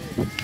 Hey.